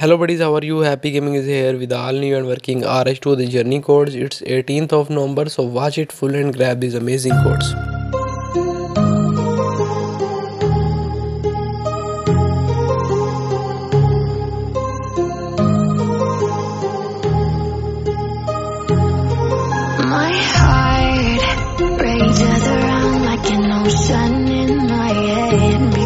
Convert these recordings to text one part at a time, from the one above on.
Hello buddies, how are you? Happy Gaming is here with all new and working RH2 the journey codes. It's 18th of November, so watch it full and grab these amazing codes. My heart rages around like an ocean in my head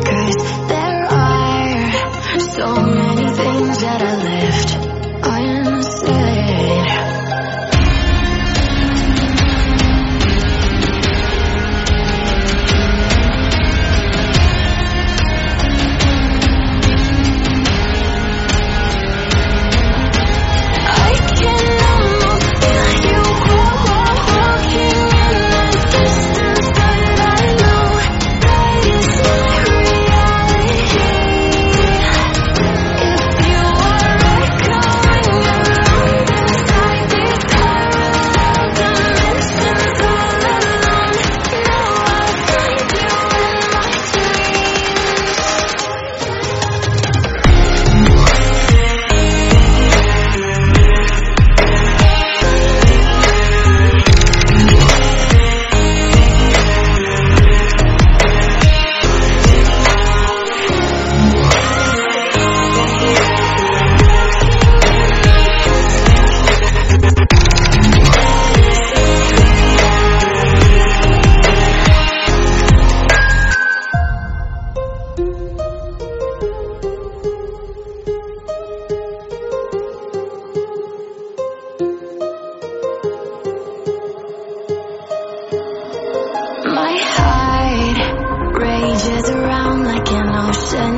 swirls around like an ocean.